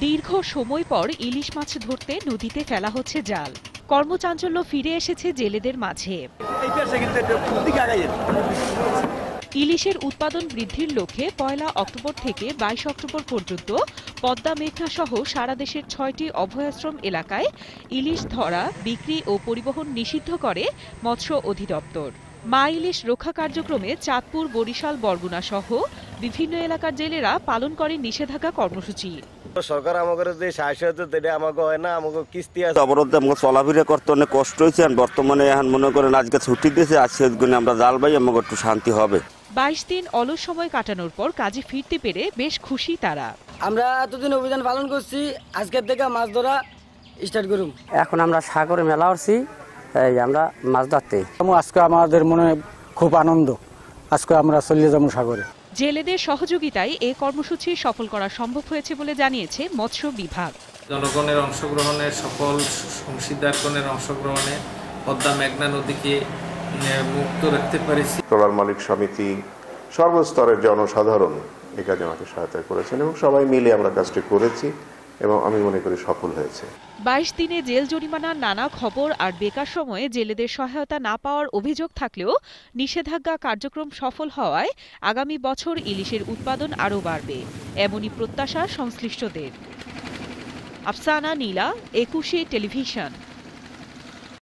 দীর্ঘ সময় পর ইলিশ মাছ ধরতে নদীতে ফেলা হচ্ছে জাল। কর্মচাঞ্চল্য ফিরে এসেছে জেলেদের মাঝে। ইলিশের উৎপাদন বৃদ্ধির লক্ষ্যে পয়লা অক্টোবর থেকে বাইশ অক্টোবর পর্যন্ত পদ্মা মেঘনা সহ সারা দেশের ছয়টি অভয়াশ্রম এলাকায় ইলিশ ধরা, বিক্রি ও পরিবহন নিষিদ্ধ করে মৎস্য অধিদপ্তর। মা ইলিশ রক্ষা কার্যক্রমে চাঁদপুর, বরিশাল, বরগুনা সহ বিভিন্ন এলাকার জেলেরা পালন করে নিষেধাজ্ঞা কর্মসূচি। সরকার আমাদের যে সাহায্য হতো আমাকে হয় না আমাকে কিস্তি আছে। অবরোধে আমাকে চলাফেরা করতে অনেক কষ্ট হয়েছে। আর বর্তমানে এখন মনে করেন আজকে ছুটি দিয়েছে আজকে আমরা জাল পাই আমাকে একটু শান্তি হবে। বাইশ দিন অলস সময় কাটানোর পর কাজে ফিরতে পেরে বেশ খুশি তারা। আমরা এতদিন অভিযান পালন করছি আজকের থেকে মাছ ধরা স্টার্ট করুম এখন আমরা সাগরে মেলা এই আমরা মাছ ধরতে। আজকে আমাদের মনে খুব আনন্দ। আজকে আমরা চলিয়ে যাব সাগরে। জেলেদের সহযোগিতায় এ কর্মসূচি সফল করা সম্ভব হয়েছে বলে জানিয়েছে মৎস্য বিভাগ। জনগণের অংশগ্রহণে সফল অংশীদারগণের অংশগ্রহণে পদ্মা মেঘনা নদীকে মুক্ত রাখতে পেরেছি। ট্রলার মালিক সমিতি সর্বস্তরের জনসাধারণ এ কাজে আমাকে সহায়তা করেছেন এবং সবাই মিলে আমরা কাজটি করেছি। এবং আমি মনে করি সফল হয়েছে। বাইশ দিনে জেল জরিমানার নানা খবর আর বেকার সময়ে জেলেদের সহায়তা না পাওয়ার অভিযোগ থাকলেও নিষেধাজ্ঞা কার্যক্রম সফল হওয়ায় আগামী বছর ইলিশের উৎপাদন আরও বাড়বে, এমনই প্রত্যাশা সংশ্লিষ্টদের। আফসানা নীলা, একুশে টেলিভিশন।